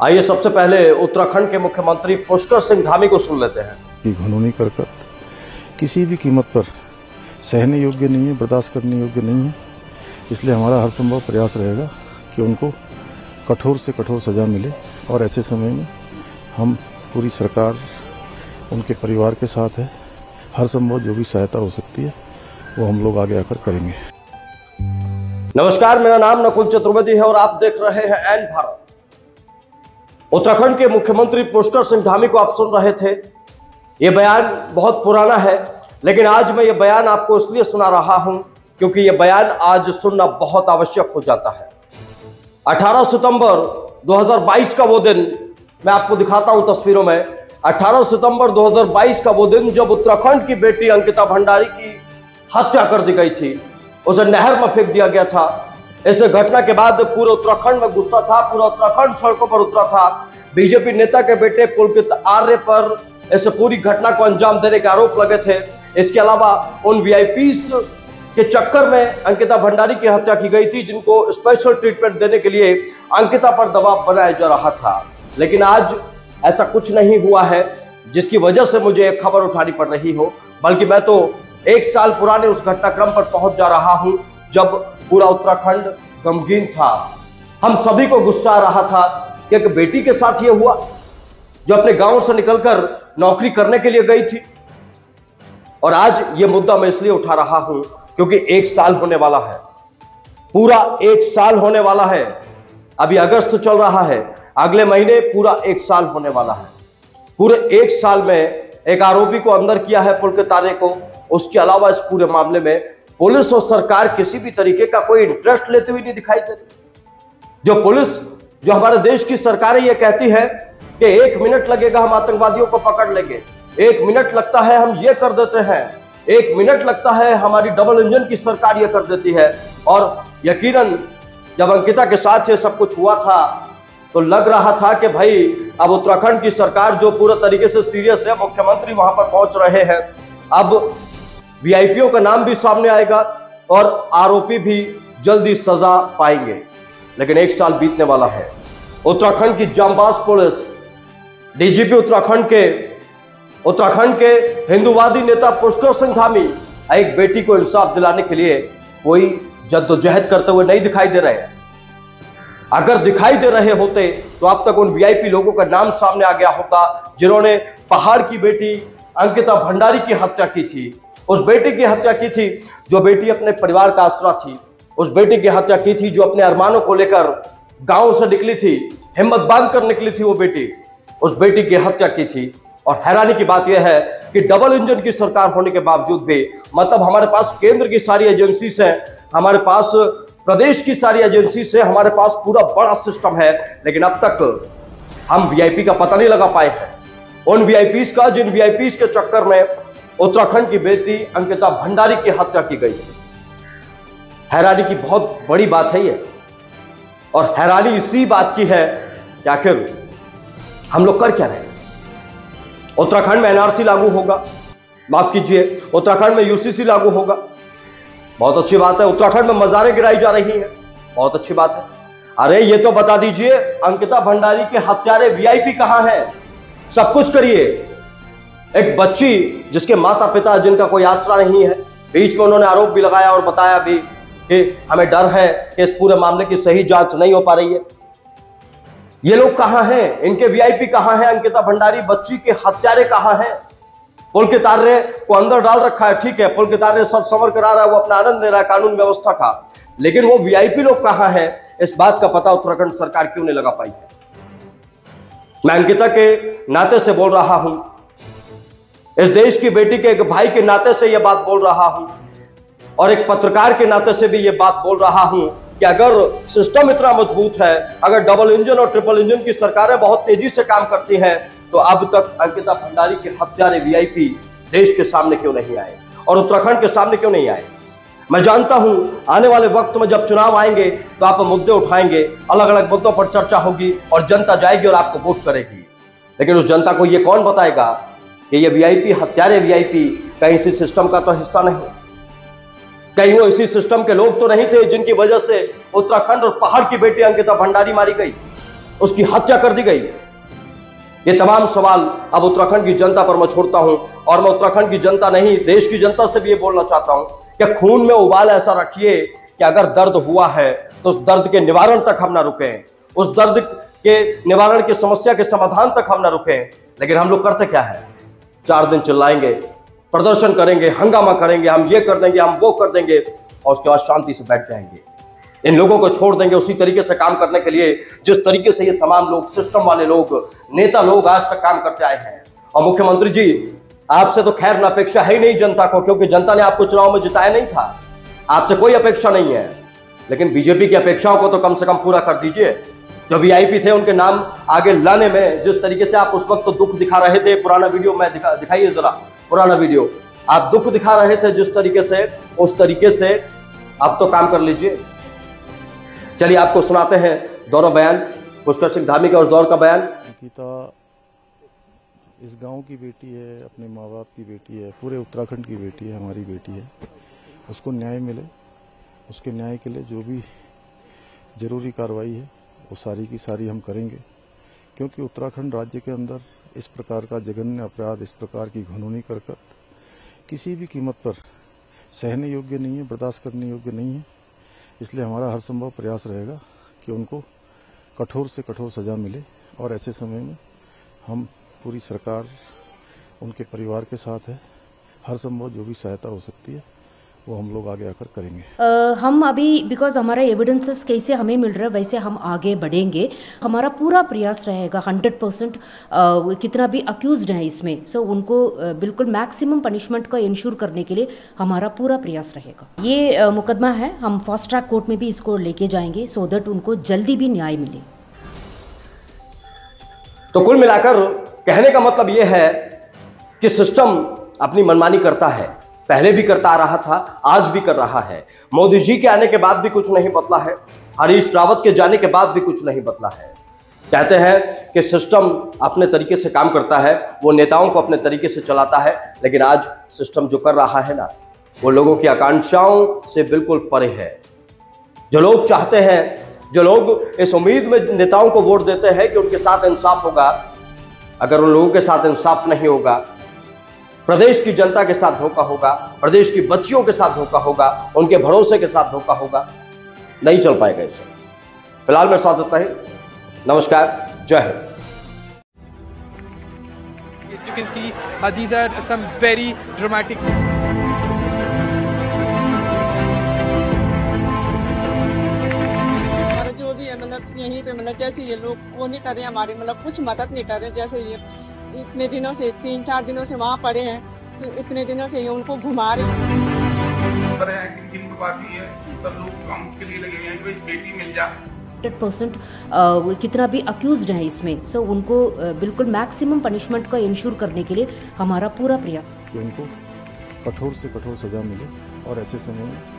आइए सबसे पहले उत्तराखंड के मुख्यमंत्री पुष्कर सिंह धामी को सुन लेते हैं। की घनौनी कर कर किसी भी कीमत पर सहने योग्य नहीं है बर्दाश्त करने योग्य नहीं है। इसलिए हमारा हर संभव प्रयास रहेगा कि उनको कठोर से कठोर सज़ा मिले और ऐसे समय में हम पूरी सरकार उनके परिवार के साथ है। हर संभव जो भी सहायता हो सकती है वो हम लोग आगे आकर करेंगे। नमस्कार मेरा नाम नकुल चतुर्वेदी है और आप देख रहे हैं एन भारत। उत्तराखंड के मुख्यमंत्री पुष्कर सिंह धामी को आप सुन रहे थे। ये बयान बहुत पुराना है, लेकिन आज मैं ये बयान आपको इसलिए सुना रहा हूँ क्योंकि ये बयान आज सुनना बहुत आवश्यक हो जाता है। 18 सितंबर 2022 का वो दिन, मैं आपको दिखाता हूँ तस्वीरों में। 18 सितंबर 2022 का वो दिन जब उत्तराखंड की बेटी अंकिता भंडारी की हत्या कर दी गई थी। उसे नहर में फेंक दिया गया था। इस घटना के बाद पूरे उत्तराखंड में गुस्सा था, पूरा उत्तराखंड सड़कों पर उतरा था। बीजेपी नेता के बेटे पुलकित आर्य पर इस पूरी घटना को अंजाम देने के आरोप लगे थे। इसके अलावा उन वीआईपी के चक्कर में अंकिता भंडारी की हत्या की गई थी, जिनको स्पेशल ट्रीटमेंट देने के लिए अंकिता पर दबाव बनाया जा रहा था। लेकिन आज ऐसा कुछ नहीं हुआ है, जिसकी वजह से मुझे एक खबर उठानी पड़ रही हो। बल्कि मैं तो एक साल पुराने उस घटनाक्रम पर पहुँच जा रहा हूँ, जब पूरा उत्तराखंड गमगीन था। हम सभी को गुस्सा आ रहा था कि एक बेटी के साथ ये हुआ, जो अपने गाँव से निकलकर नौकरी करने के लिए गई थी। और आज ये मुद्दा मैं इसलिए उठा रहा हूँ क्योंकि एक साल होने वाला है। पूरा एक साल होने वाला है। अभी अगस्त चल रहा है। अगले महीने पूरा एक साल होने वाला है। पूरे एक साल में एक आरोपी को अंदर किया है पुल के तारे को। उसके अलावा इस पूरे मामले में पुलिस और सरकार किसी भी तरीके का कोई इंटरेस्ट लेते हुए नहीं दिखाई दे रही जो पुलिस, जो हमारे देश की सरकारें ये कहती है कि एक मिनट लगेगा हम आतंकवादियों को पकड़ लेंगे, एक मिनट लगता है हम ये कर देते हैं, एक मिनट लगता है हमारी डबल इंजन की सरकार ये कर देती है। और यकीनन, जब अंकिता के साथ ये सब कुछ हुआ था तो लग रहा था कि भाई, अब उत्तराखंड की सरकार जो पूरा तरीके से सीरियस है, मुख्यमंत्री वहाँ पर पहुँच रहे हैं। अब वीआईपीओ का नाम भी सामने आएगा और आरोपी भी जल्दी सजा पाएँगे। लेकिन एक साल बीतने वाला है। उत्तराखंड की जामबाज पुलिस, डीजीपी उत्तराखंड के उत्तराखंड के हिंदुवादी नेता पुष्कर सिंह धामी एक बेटी को इंसाफ दिलाने के लिए कोई जद्दोजहद करते हुए नहीं दिखाई दे रहे। अगर दिखाई दे रहे होते तो अब तक उन वीआईपी लोगों का नाम सामने आ गया होता, जिन्होंने पहाड़ की बेटी अंकिता भंडारी की हत्या की थी। उस बेटी की हत्या की थी जो बेटी अपने परिवार का आसरा थी। उस बेटी की हत्या की थी जो अपने अरमानों को लेकर गाँव से निकली थी, हिम्मत बाँध कर निकली थी वो बेटी। उस बेटी की हत्या की थी। और हैरानी की बात यह है कि डबल इंजन की सरकार होने के बावजूद भी मतलब हमारे पास केंद्र की सारी एजेंसी से, हमारे पास प्रदेश की सारी एजेंसी से हमारे पास पूरा बड़ा सिस्टम है, लेकिन अब तक हम वीआईपी का पता नहीं लगा पाए हैं। उन वीआईपीज का, जिन वीआईपीज के चक्कर में उत्तराखंड की बेटी अंकिता भंडारी की हत्या की गई। हैरानी की बहुत बड़ी बात है ये। और हैरानी इसी बात की है कि आखिर हम लोग कर क्या रहे उत्तराखंड में एनआरसी लागू होगा। माफ़ कीजिए, उत्तराखंड में यूसीसी लागू होगा। बहुत अच्छी बात है, उत्तराखंड में मजारें गिराई जा रही हैं। बहुत अच्छी बात है। अरे, ये तो बता दीजिए, अंकिता भंडारी के हत्यारे वीआईपी कहाँ हैं? सब कुछ करिए। एक बच्ची जिसके माता पिता जिनका कोई आसरा नहीं है, बीच में उन्होंने आरोप भी लगाया और बताया भी कि हमें डर है कि इस पूरे मामले की सही जाँच नहीं हो पा रही है। ये लोग कहाँ हैं? इनके वीआईपी कहाँ हैं? अंकिता भंडारी, बच्ची के हत्यारे कहाँ हैं? के तारे को अंदर डाल रखा है, ठीक है। पुलकित आर्य सब सवर करा रहा है, वो अपना आनंद ले रहा है, कानून व्यवस्था का। लेकिन वो वीआईपी लोग कहाँ हैं? इस बात का पता उत्तराखंड सरकार क्यों नहीं लगा पाई है? मैं अंकिता के नाते से बोल रहा हूँ इस देश की बेटी के एक भाई के नाते से यह बात बोल रहा हूँ। और एक पत्रकार के नाते से भी ये बात बोल रहा हूँ कि अगर सिस्टम इतना मज़बूत है, अगर डबल इंजन और ट्रिपल इंजन की सरकारें बहुत तेज़ी से काम करती हैं तो अब तक अंकिता भंडारी के हत्यारे वीआईपी देश के सामने क्यों नहीं आए? और उत्तराखंड के सामने क्यों नहीं आए? मैं जानता हूँ, आने वाले वक्त में जब चुनाव आएँगे तो आप मुद्दे उठाएँगे अलग अलग मुद्दों पर चर्चा होगी और जनता जाएगी और आपको वोट करेगी। लेकिन उस जनता को ये कौन बताएगा कि ये वीआईपी हत्यारे वीआईपी कहीं इसी सिस्टम का तो हिस्सा नहीं। कहीं वो इसी सिस्टम के लोग तो नहीं थे जिनकी वजह से उत्तराखंड और पहाड़ की बेटी अंकिता भंडारी मारी गई, उसकी हत्या कर दी गई। ये तमाम सवाल अब उत्तराखंड की जनता पर मैं छोड़ता हूँ, और मैं उत्तराखंड की जनता नहीं, देश की जनता से भी ये बोलना चाहता हूँ कि खून में उबाल ऐसा रखिए कि अगर दर्द हुआ है तो उस दर्द के निवारण तक हम ना रुके। उस दर्द के निवारण की समस्या के समाधान तक हम ना रुके। लेकिन हम लोग करते क्या है? चार दिन चिल्लाएँगे, प्रदर्शन करेंगे, हंगामा करेंगे, हम ये कर देंगे, हम वो कर देंगे, और उसके बाद शांति से बैठ जाएँगे। इन लोगों को छोड़ देंगे उसी तरीके से काम करने के लिए, जिस तरीके से ये तमाम लोग सिस्टम वाले लोग, नेता लोग आज तक काम करते आए हैं। और मुख्यमंत्री जी, आपसे तो खैर अपेक्षा है ही नहीं जनता को, क्योंकि जनता ने आपको चुनाव में जिताया नहीं था। आपसे कोई अपेक्षा नहीं है। लेकिन बीजेपी की अपेक्षाओं को तो कम से कम पूरा कर दीजिए। जो वीआईपी थे, उनके नाम आगे लाने में जिस तरीके से आप उस वक्त तो दुख दिखा रहे थे, पुराना वीडियो में दिखा, दिखाइए जरा, पुराना वीडियो। आप दुख दिखा रहे थे जिस तरीके से, उस तरीके से, आप तो काम कर लीजिए। चलिए, आपको सुनाते हैं दौरा बयान पुष्कर सिंह धामी का उस दौर का बयान। अंकिता, इस गाँव की बेटी है, अपने माँ बाप की बेटी है, पूरे उत्तराखंड की बेटी है, हमारी बेटी है। उसको न्याय मिले, उसके न्याय के लिए जो भी ज़रूरी कार्रवाई है वो सारी की सारी हम करेंगे। क्योंकि उत्तराखंड राज्य के अंदर इस प्रकार का जघन्य अपराध, इस प्रकार की घनौनी करकट किसी भी कीमत पर सहने योग्य नहीं है, बर्दाश्त करने योग्य नहीं है। इसलिए हमारा हर संभव प्रयास रहेगा कि उनको कठोर से कठोर सजा मिले और ऐसे समय में हम पूरी सरकार, उनके परिवार के साथ है। हर संभव जो भी सहायता हो सकती है वो हम लोग आगे आकर करेंगे। अ, हम अभी बिकॉज़ हमारा एविडेंसेस कैसे हमें मिल रहा है वैसे हम आगे बढ़ेंगे। हमारा पूरा प्रयास रहेगा हंड्रेड परसेंट कितना भी अक्यूज है इसमें सो उनको अ, बिल्कुल मैक्सिमम पनिशमेंट का इंश्योर करने के लिए हमारा पूरा प्रयास रहेगा। ये अ, मुकदमा है हम फास्ट ट्रैक कोर्ट में भी इसको लेके जाएँगे सो दैट उनको जल्दी भी न्याय मिले। तो कुल मिलाकर कहने का मतलब ये है कि सिस्टम अपनी मनमानी करता है। पहले भी करता आ रहा था, आज भी कर रहा है। मोदी जी के आने के बाद भी कुछ नहीं बदला है। हरीश रावत के जाने के बाद भी कुछ नहीं बदला है। कहते हैं कि सिस्टम अपने तरीके से काम करता है, वो नेताओं को अपने तरीके से चलाता है, लेकिन आज सिस्टम जो कर रहा है ना, वो लोगों की आकांक्षाओं से बिल्कुल परे है। जो लोग चाहते हैं, जो लोग इस उम्मीद में नेताओं को वोट देते हैं कि उनके साथ इंसाफ होगा, अगर उन लोगों के साथ इंसाफ नहीं होगा प्रदेश की जनता के साथ धोखा होगा प्रदेश की बच्चियों के साथ धोखा होगा उनके भरोसे के साथ धोखा होगा। नहीं चल पाएगा इसे फ़िलहाल मेरे साथ देता ही। नमस्कार जय Hind. You can see, uh, these are some very dramatic. जो भी है मतलब यहीं पे मतलब जैसे ये लोग वो नहीं कर रहे हैं हमारी मतलब कुछ मदद नहीं कर रहे जैसे ये इतने दिनों से तीन चार दिनों से वहाँ पड़े हैं तो इतने दिनों से ये उनको घुमा रहे हैं। है कि जिन प्रवासी है सब लोग काम उसके लिए लगे हैं कि बेटी मिल जा। हंड्रेड परसेंट कितना भी अक्यूज है इसमें सो उनको बिल्कुल मैक्सिमम पनिशमेंट का इंश्योर करने के लिए हमारा पूरा प्रयास। उनको कठोर से कठोर सजा मिले और ऐसे समय में